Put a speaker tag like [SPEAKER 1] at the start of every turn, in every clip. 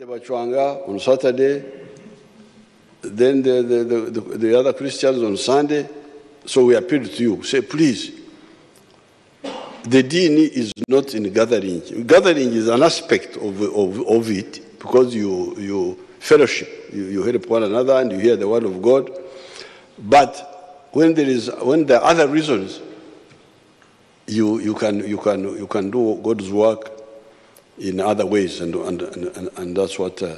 [SPEAKER 1] the Bachwanga on Saturday, then the, the, the, the, the other Christians on Sunday. So we appeal to you, say, please, the deen is not in gathering. Gathering is an aspect of, of, of it because you, you fellowship, you, you help one another and you hear the word of God. But when there is when there are other reasons, you, you, can, you, can, you can do God's work in other ways, and, and, and, and that's what uh,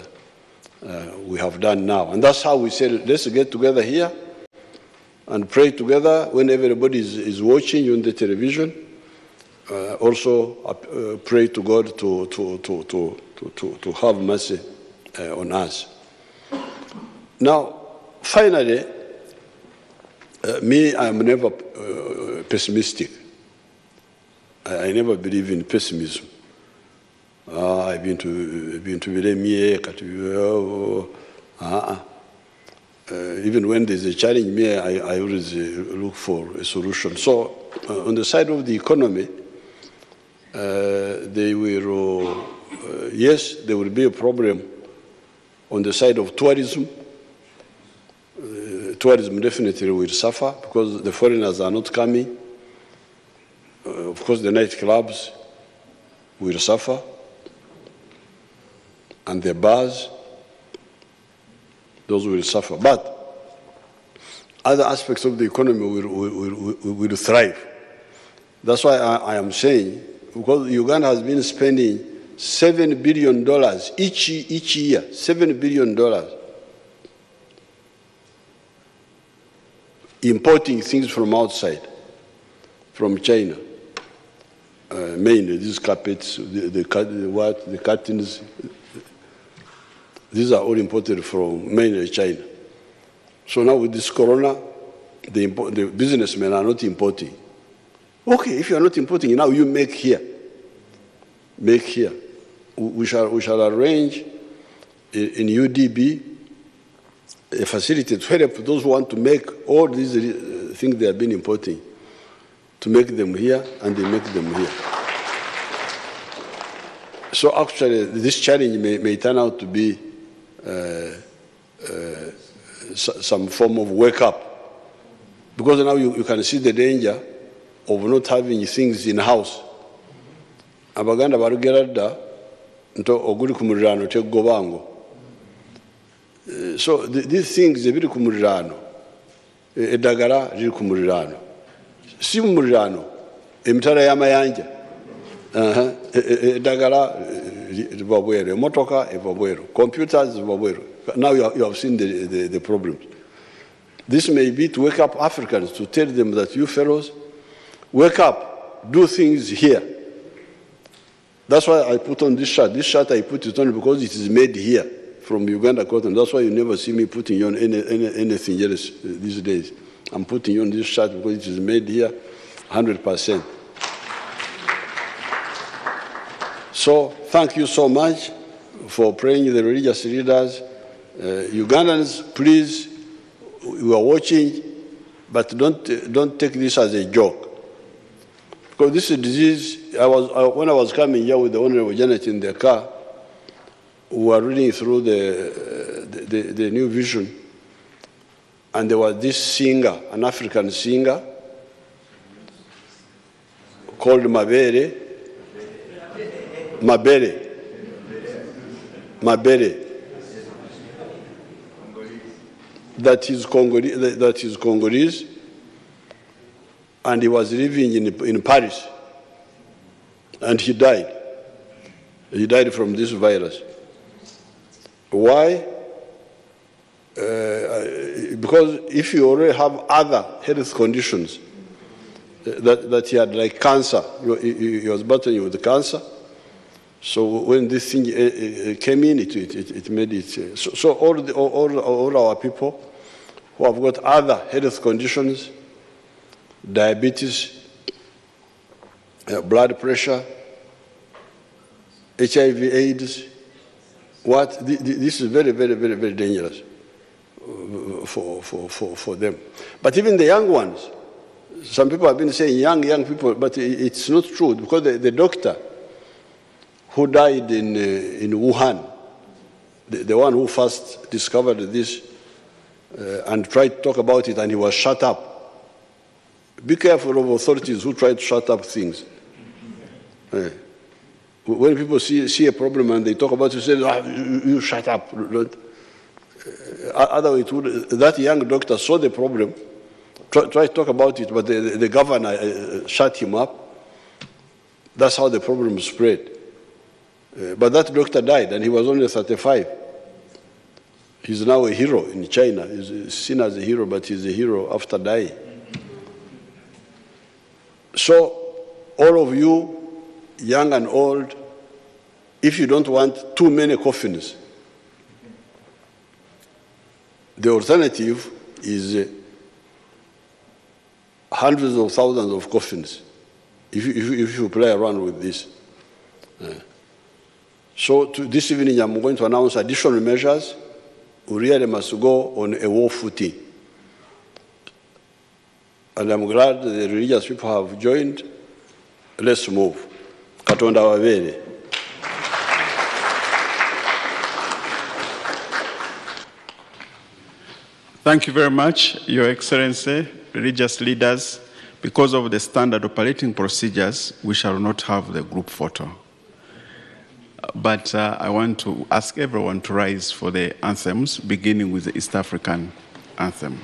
[SPEAKER 1] uh, we have done now. And that's how we say, let's get together here and pray together when everybody is, is watching you on the television. Uh, also, uh, pray to God to, to, to, to, to, to have mercy uh, on us. Now, finally, uh, me, I am never pessimistic. I, I never believe in pessimism. Ah, I've been to been to Viremie, Katu, ah, uh, even when there's a challenge, me, I, I always uh, look for a solution. So, uh, on the side of the economy, uh, they will, uh, yes, there will be a problem on the side of tourism. Tourism definitely will suffer because the foreigners are not coming. Uh, of course, the nightclubs will suffer, and the bars, those will suffer. But other aspects of the economy will, will, will, will thrive. That's why I, I, am saying, because Uganda has been spending $7 billion each, each year, $7 billion importing things from outside, from China. Uh, mainly these carpets, the, the, the, what, the curtains, these are all imported from mainly China. So now with this corona, the, the businessmen are not importing. Okay, if you are not importing, now you make here. Make here. We shall, we shall arrange in, in UDB a facility to help those who want to make all these things they have been importing, to make them here, and they make them here. So actually, this challenge may, may turn out to be uh, uh, some form of wake up. Because now you, you can see the danger of not having things in house. abaganda balugera dda nti oguli ku muliraano teggobango so these things ebiri ku muliraano eddagala liri ku muliraano si mu muliraano emitala y'amayanja eddagala emotoka eva computers ziva bweru now you have, you have seen the, the, the problems. This may be to wake up africans to tell them that you fellows wake up do things here. That's why i put on this shirt. This shirt i put it on because it is made here from uganda cotton. That's why you never see me putting on any, any, anything else these days. I'm putting on this shirt because it is made here 100 So thank you so much for praying the religious leaders. Uh, Ugandans, please, you are watching, but don't, don't take this as a joke. Because this is a disease, I was, I, when I was coming here with the Honorable Janet in the car, we were reading through the, uh, the, the, the New Vision, and there was this singer, an African singer, called Mabere, Mabere. Mabere. That is Congolese, that is Congolese, and he was living in, in Paris, and he died. He died from this virus. Why? Uh, because if you already have other health conditions, that, that he had like cancer, he, he was battling with cancer, so when this thing uh, came in, it, it, it made it. Uh, so, so all, the, all, all our people who have got other health conditions, diabetes, uh, blood pressure, HIV, AIDS, what? This is very, very, very, very dangerous for, for, for, for them. But even the young ones, some people have been saying young, young people, but it's not true because the, the doctor who died in, uh, in Wuhan the, the one who first discovered this uh, and tried to talk about it, and he was shut up. Be careful of authorities who try to shut up things. Uh, when people see, see a problem and they talk about it, they say, ah, you, you shut up. Uh, otherwise, that young doctor saw the problem, tried to talk about it, but the, the, governor shut him up. That's how the problem spread. Uh, but that doctor died, and he was only 35. He's now a hero in China. He's seen as a hero, but he's a hero after dying. So, all of you, young and old, if you don't want too many coffins, the alternative is uh, hundreds of thousands of coffins if you, if you, play around with this. Uh, so to, this evening I'm going to announce additional measures. We really must go on a war footing. And I'm glad the religious people have joined. Let's move. Katonda wabere.
[SPEAKER 2] Thank you very much, Your Excellency, religious leaders. Because of the standard operating procedures, we shall not have the group photo. But uh, I want to ask everyone to rise for the anthems, beginning with the East African anthem.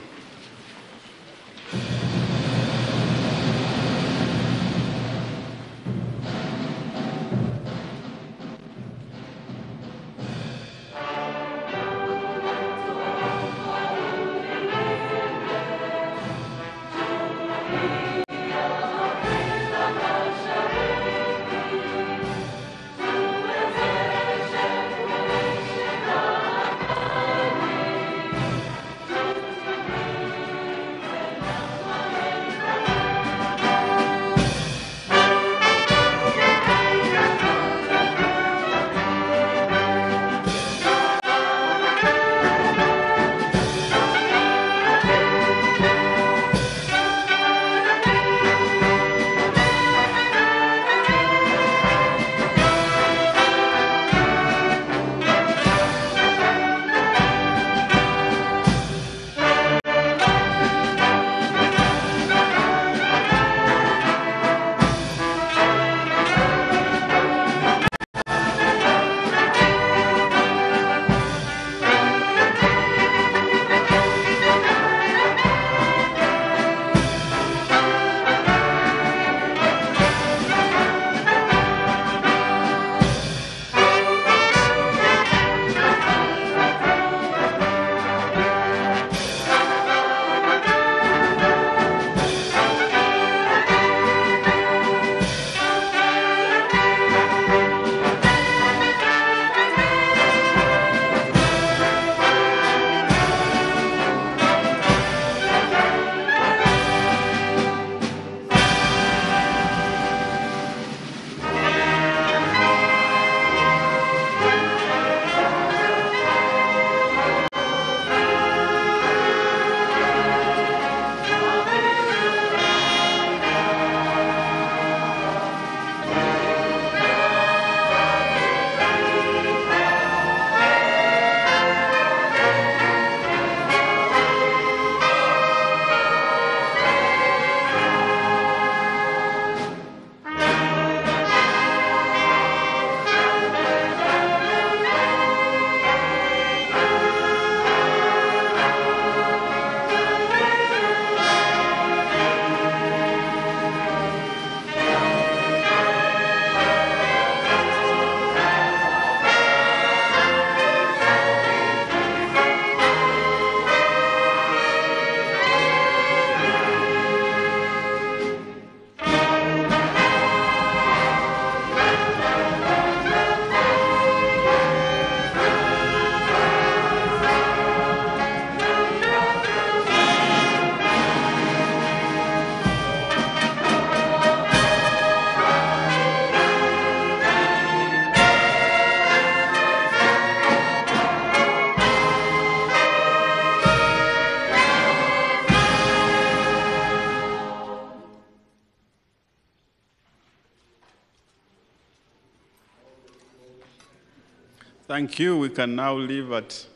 [SPEAKER 2] Thank you. We can now leave at,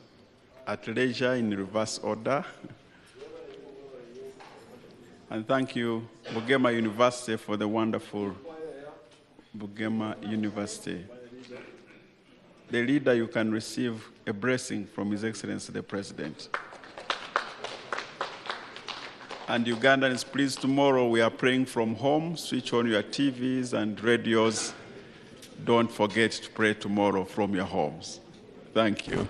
[SPEAKER 2] at leisure in reverse order. And thank you, Bugema University, for the wonderful Bugema University. The leader, you can receive a blessing from His Excellency the President. And Ugandans, please, tomorrow we are praying from home. Switch on your TVs and radios. Don't forget to pray tomorrow from your homes. Thank you.